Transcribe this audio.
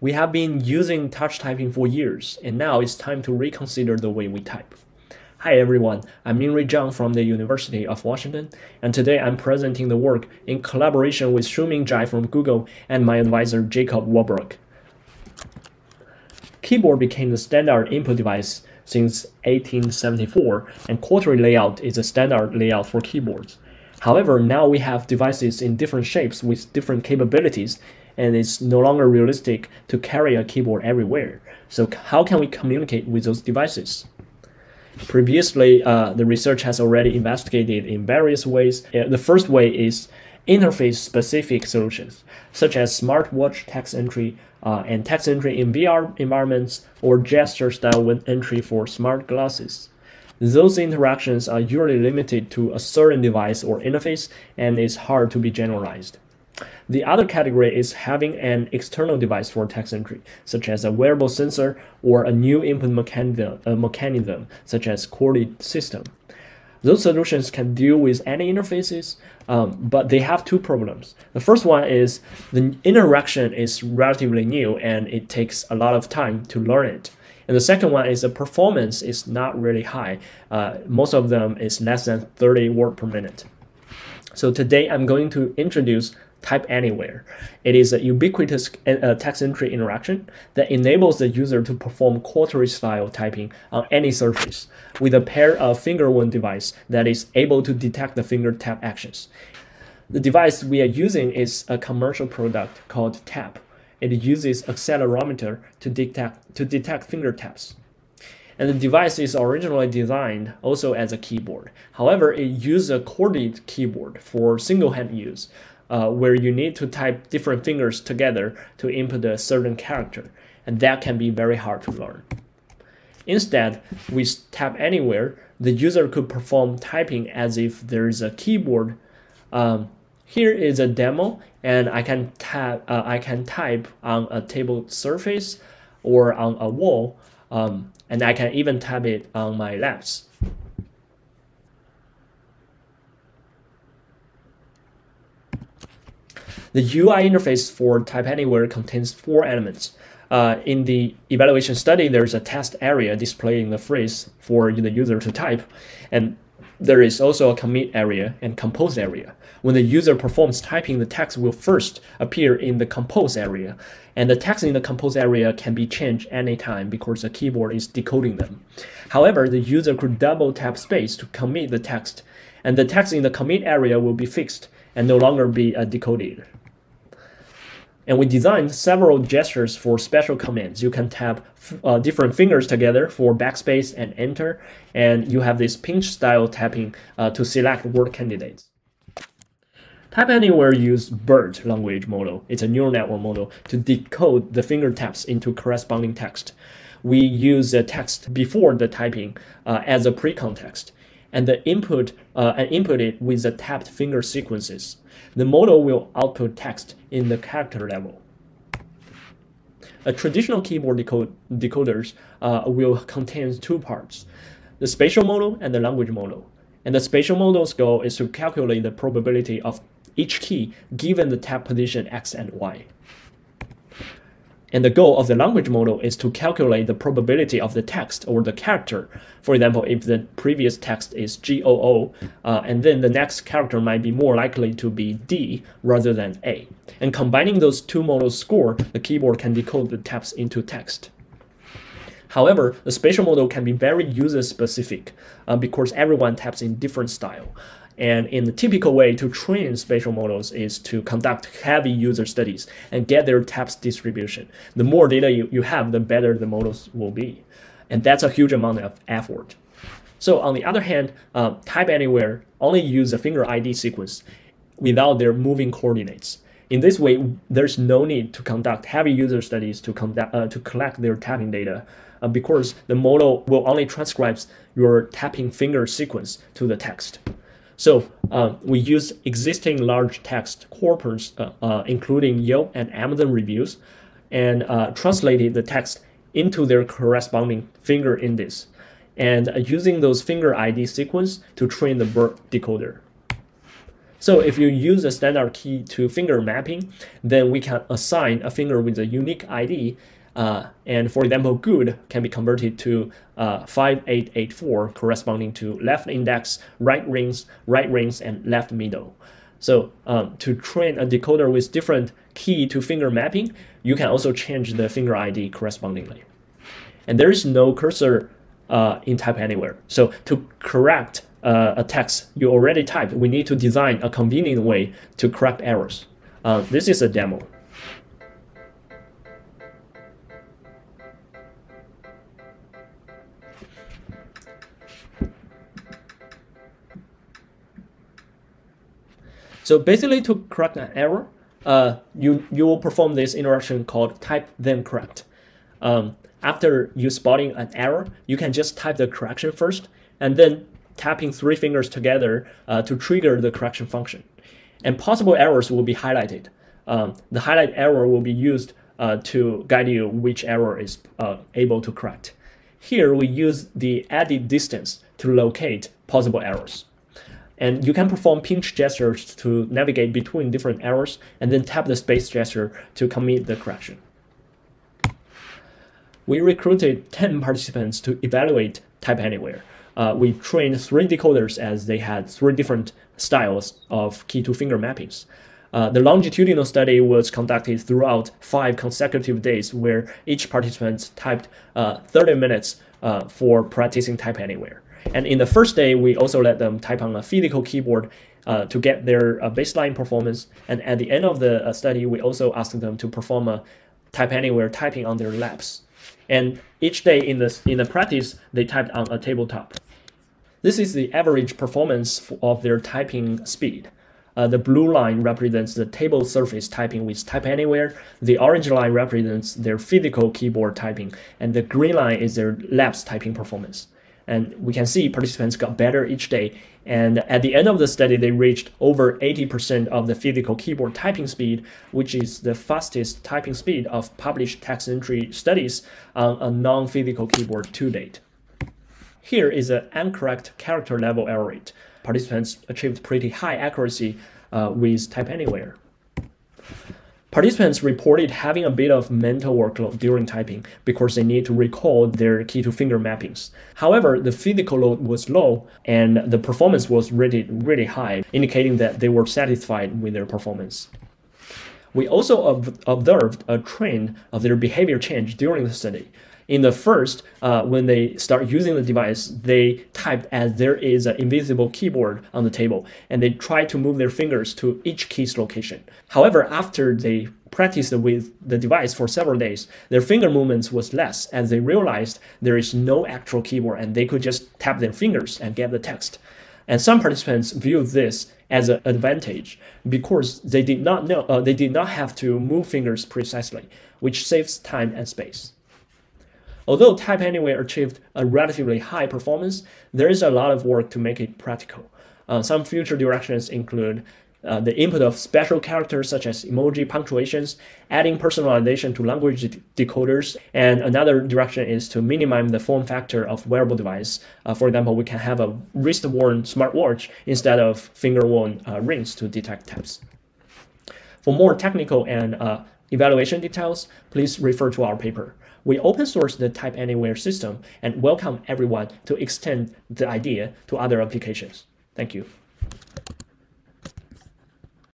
We have been using touch typing for years, and now it's time to reconsider the way we type. Hi everyone, I'm Mingrui Zhang from the University of Washington, and today I'm presenting the work in collaboration with Shumin Zhai from Google and my advisor Jacob Wobbrock. Keyboard became the standard input device since 1874, and QWERTY layout is a standard layout for keyboards. However, now we have devices in different shapes with different capabilities, and it's no longer realistic to carry a keyboard everywhere. So how can we communicate with those devices? Previously, uh, the research has already investigated in various ways. Uh, the first way is interface-specific solutions, such as smartwatch text entry uh, and text entry in VR environments or gesture-style entry for smart glasses. Those interactions are usually limited to a certain device or interface and is hard to be generalized. The other category is having an external device for text entry, such as a wearable sensor or a new input mechanism, mechanism such as QWERTY system. Those solutions can deal with any interfaces, um, but they have two problems. The first one is the interaction is relatively new and it takes a lot of time to learn it. And the second one is the performance is not really high. Uh, most of them is less than 30 word per minute. So today I'm going to introduce Type Anywhere. It is a ubiquitous uh, text entry interaction that enables the user to perform QWERTY style typing on any surface with a pair of finger-worn device that is able to detect the finger tap actions. The device we are using is a commercial product called Tap. It uses accelerometer to detect, to detect finger taps. And the device is originally designed also as a keyboard. However, it uses a chorded keyboard for single-hand use, uh, where you need to type different fingers together to input a certain character, and that can be very hard to learn. Instead, with Tap Anywhere, the user could perform typing as if there is a keyboard. Um, here is a demo, and I can tap. Uh, I can type on a table surface or on a wall, um, and I can even type it on my laps. The UI interface for Type Anywhere contains four elements. Uh, in the evaluation study, there's a test area displaying the phrase for the user to type, and there is also a commit area and compose area. When the user performs typing, the text will first appear in the compose area, and the text in the compose area can be changed anytime because the keyboard is decoding them. However, the user could double tap space to commit the text, and the text in the commit area will be fixed and no longer be uh, decoded. And we designed several gestures for special commands. You can tap uh, different fingers together for backspace and enter, and you have this pinch style tapping uh, to select word candidates. Type Anywhere use BERT language model. It's a neural network model to decode the finger taps into corresponding text. We use the text before the typing uh, as a pre-context and the input uh, and input it with the tapped finger sequences. The model will output text in the character level. A traditional keyboard decode decoders uh, will contain two parts, the spatial model and the language model. And the spatial model's goal is to calculate the probability of each key given the tap position x and y. And the goal of the language model is to calculate the probability of the text or the character. For example, if the previous text is GOO, uh, and then the next character might be more likely to be D rather than A. And combining those two models' score, the keyboard can decode the taps into text. However, the spatial model can be very user-specific uh, because everyone taps in different style. And in the typical way to train spatial models is to conduct heavy user studies and get their taps distribution. The more data you, you have, the better the models will be. And that's a huge amount of effort. So on the other hand, uh, Type Anywhere only use a finger ID sequence without their moving coordinates. In this way, there's no need to conduct heavy user studies to, conduct, uh, to collect their tapping data uh, because the model will only transcribe your tapping finger sequence to the text. So uh, we use existing large text corpus, uh, uh, including Yelp and Amazon reviews, and uh, translated the text into their corresponding finger index, and using those finger ID sequence to train the BERT decoder. So if you use a standard key to finger mapping, then we can assign a finger with a unique ID. Uh, and for example, good can be converted to uh, 5884 corresponding to left index, right rings, right rings, and left middle. So um, to train a decoder with different key to finger mapping, you can also change the finger ID correspondingly. And there is no cursor uh, in Type Anywhere. So to correct uh, a text you already typed, we need to design a convenient way to correct errors. Uh, this is a demo. So basically to correct an error, uh, you, you will perform this interaction called type then correct. Um, after you spotting an error, you can just type the correction first and then tapping three fingers together uh, to trigger the correction function. And possible errors will be highlighted. Um, the highlight error will be used uh, to guide you which error is uh, able to correct. Here we use the edit distance to locate possible errors. And you can perform pinch gestures to navigate between different errors and then tap the space gesture to commit the correction. We recruited 10 participants to evaluate Type Anywhere uh, we trained three decoders as they had three different styles of key to finger mappings. Uh, the longitudinal study was conducted throughout five consecutive days where each participant typed uh, 30 minutes uh, for practicing Type Anywhere. And in the first day, we also let them type on a physical keyboard uh, to get their uh, baseline performance. And at the end of the uh, study, we also asked them to perform a Type Anywhere typing on their laps. And each day in the, in the practice, they typed on a tabletop. This is the average performance of their typing speed. Uh, the blue line represents the table surface typing with Type Anywhere. The orange line represents their physical keyboard typing, and the green line is their laps typing performance. And we can see participants got better each day. And at the end of the study, they reached over 80% of the physical keyboard typing speed, which is the fastest typing speed of published text entry studies on a non-physical keyboard to date. Here is an incorrect character level error rate. Participants achieved pretty high accuracy uh, with Type Anywhere. Participants reported having a bit of mental workload during typing because they need to recall their key to finger mappings. However, the physical load was low and the performance was rated really high, indicating that they were satisfied with their performance. We also observed a trend of their behavior change during the study in the first, uh, when they start using the device, they type as there is an invisible keyboard on the table, and they try to move their fingers to each key's location. However, after they practiced with the device for several days, their finger movements was less as they realized there is no actual keyboard and they could just tap their fingers and get the text. And some participants viewed this as an advantage because they did not know uh, they did not have to move fingers precisely, which saves time and space. Although Type achieved a relatively high performance, there is a lot of work to make it practical. Uh, some future directions include uh, the input of special characters such as emoji punctuations, adding personalization to language de decoders, and another direction is to minimize the form factor of wearable device. Uh, for example, we can have a wrist-worn smartwatch instead of finger-worn uh, rings to detect taps. For more technical and uh, evaluation details, please refer to our paper. We open source the Type Anywhere system and welcome everyone to extend the idea to other applications. Thank you.